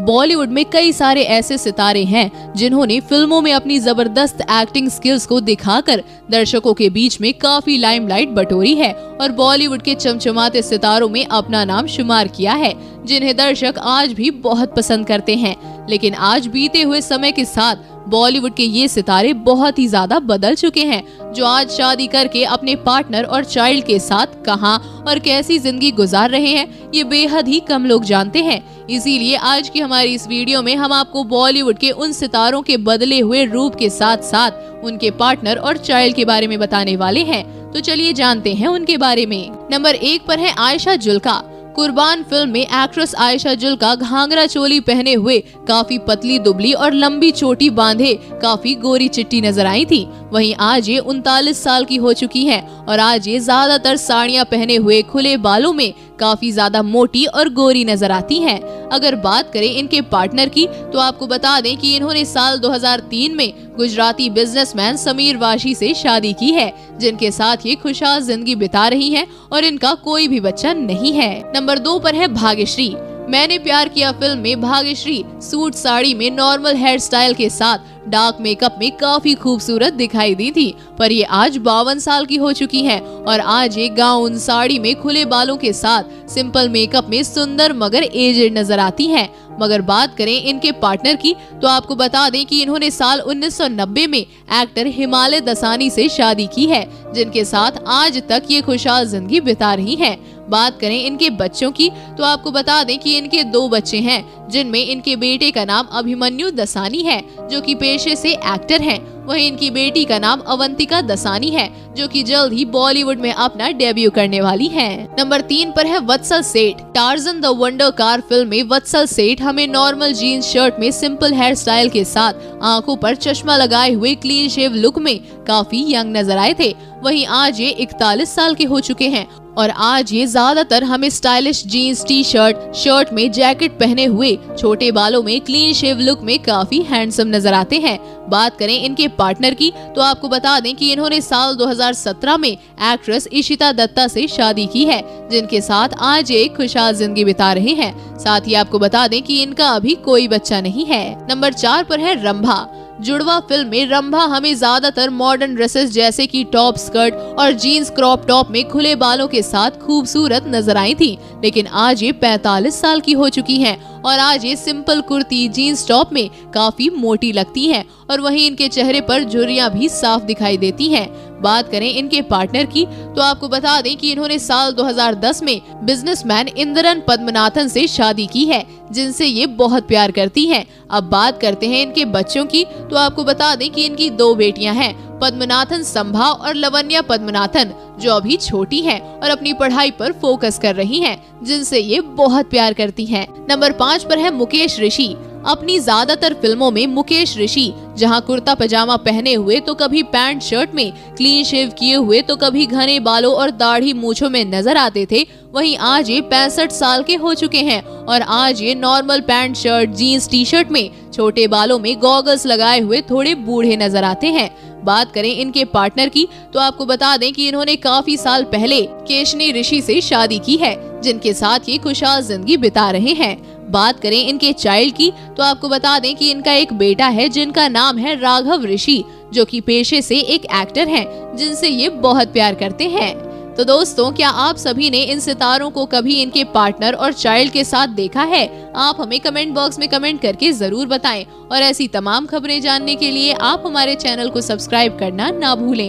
बॉलीवुड में कई सारे ऐसे सितारे हैं जिन्होंने फ़िल्मों में अपनी ज़बरदस्त एक्टिंग स्किल्स को दिखाकर दर्शकों के बीच में काफ़ी लाइमलाइट बटोरी है और बॉलीवुड के चमचमाते सितारों में अपना नाम शुमार किया है, जिन्हें दर्शक आज भी बहुत पसंद करते हैं। लेकिन आज बीते हुए समय के साथ बॉलीवुड के ये सितारे बहुत ही ज़्यादा बदल चुके हैं, जो आज शादी करके अपने पार्टनर और चाइल्ड के साथ कहाँ और कैसी ज़िंदगी गुजार रहे हैं, ये बेहद ही कम लोग जानते हैं। इसीलिए आज की हमारी इस वीडियो में हम आपको बॉलीवुड के उन सितारों के बदले हुए रूप के साथ साथ उनके पार्टनर और चाइल्ड के बारे में बताने वाले हैं। तो चलिए जानते हैं उनके बारे में। नंबर एक पर है आयशा जुल्का। कुर्बान फ़िल्म में एक्ट्रेस आयशा जुल का घाघरा चोली पहने हुए काफ़ी पतली दुबली और लंबी चोटी बांधे काफ़ी गोरी चिट्टी नज़र आई थी। वहीं आज ये उनतालीस साल की हो चुकी हैं और आज ये ज़्यादातर साड़ियाँ पहने हुए खुले बालों में काफ़ी ज़्यादा मोटी और गोरी नज़र आती हैं। अगर बात करें इनके पार्टनर की तो आपको बता दें कि इन्होंने साल 2003 में गुजराती बिजनेसमैन समीर वाशी से शादी की है, जिनके साथ ये खुशहाल ज़िंदगी बिता रही हैं और इनका कोई भी बच्चा नहीं है नंबर दो पर है भाग्यश्री मैंने प्यार किया फ़िल्म में भाग्यश्री, सूट साड़ी में नॉर्मल हेयर स्टाइल के साथ डार्क मेकअप में काफ़ी खूबसूरत दिखाई दी थी, पर ये आज बावन साल की हो चुकी है और आज ये गाउन साड़ी में खुले बालों के साथ सिंपल मेकअप में सुंदर मगर एजेड नज़र आती हैं। मगर बात करें इनके पार्टनर की तो आपको बता दें कि इन्होंने साल 1990 में एक्टर हिमालय दसानी से शादी की है जिनके साथ आज तक ये खुशहाल ज़िंदगी बिता रही हैं। बात करें इनके बच्चों की तो आपको बता दें कि इनके दो बच्चे हैं, जिनमें इनके बेटे का नाम अभिमन्यु दसानी है, जो कि पेशे से एक्टर हैं। वहीं इनकी बेटी का नाम अवंतिका दसानी है, जो कि जल्द ही बॉलीवुड में अपना डेब्यू करने वाली है। नंबर तीन पर है Vatsal Seth. Tarzan the wonder car film में वत्सल सेठ हमें नॉर्मल जीन्स शर्ट में सिंपल हेयर स्टाइल के साथ आँखों पर चश्मा लगाए हुए क्लीन शेव लुक में काफ़ी यंग नज़र आए थे। वहीं आज ये इकतालीस साल के हो चुके हैं और आज ये ज़्यादातर हमें stylish jeans T shirt shirt में जैकेट पहने हुए छोटे बालों में क्लीन शेव लुक में काफ़ी हैंडसम नज़र आते हैं। बात करें इनके पार्टनर की तो आपको बता दें कि इन्होंने साल 2017 में एक्ट्रेस इशिता दत्ता से शादी की है, जिनके साथ आज एक खुशहाल ज़िंदगी बिता रहे हैं। साथ ही आपको बता दें कि इनका अभी कोई बच्चा नहीं है। नंबर चार पर है रंभा। जुड़वा फ़िल्म में रंभा हमें ज़्यादातर मॉडर्न ड्रेसेस जैसे कि टॉप स्कर्ट और जीन्स क्रॉप टॉप में खुले बालों के साथ खूबसूरत नज़र आई थी। लेकिन आज ये 45 साल की हो चुकी हैं और आज ये सिंपल कुर्ती जीन्स टॉप में काफ़ी मोटी लगती हैं और वहीं इनके चेहरे पर झुर्रियाँ भी साफ़ दिखाई देती हैं। बात करें इनके पार्टनर की तो आपको बता दें कि इन्होंने साल 2010 में बिजनेसमैन इंद्रन पद्मनाथन से शादी की है जिनसे ये बहुत प्यार करती हैं। अब बात करते हैं इनके बच्चों की तो आपको बता दें कि इनकी दो बेटियाँ हैं पद्मनाथन संभाव और लवन्या पद्मनाथन जो अभी छोटी हैं और अपनी पढ़ाई पर फोकस कर रही हैं, जिनसे ये बहुत प्यार करती हैं। नंबर पाँच पर है मुकेश ऋषि अपनी ज़्यादातर फ़िल्मों में मुकेश ऋषि जहाँ कुर्ता पजामा पहने हुए तो कभी पैंट शर्ट में क्लीन शेव किए हुए तो कभी घने बालों और दाढ़ी मूछों में नज़र आते थे। वहीं आज ये पैंसठ साल के हो चुके हैं और आज ये normal pant shirt jeans T shirt में छोटे बालों में गॉगल्स लगाए हुए थोड़े बूढ़े नज़र आते हैं। बात करें इनके पार्टनर की तो आपको बता दें कि इन्होंने काफ़ी साल पहले केशनी ऋषि से शादी की है, जिनके साथ ये खुशहाल ज़िंदगी बिता रहे हैं। बात करें इनके चाइल्ड की तो आपको बता दें कि इनका एक बेटा है, जिनका नाम है राघव ऋषि, जो कि पेशे से एक एक्टर हैं, जिनसे ये बहुत प्यार करते हैं। तो दोस्तों, क्या आप सभी ने इन सितारों को कभी इनके पार्टनर और चाइल्ड के साथ देखा है? आप हमें कमेंट बॉक्स में कमेंट करके ज़रूर बताएँ। और ऐसी तमाम खबरें जानने के लिए आप हमारे चैनल को सब्सक्राइब करना ना भूलें।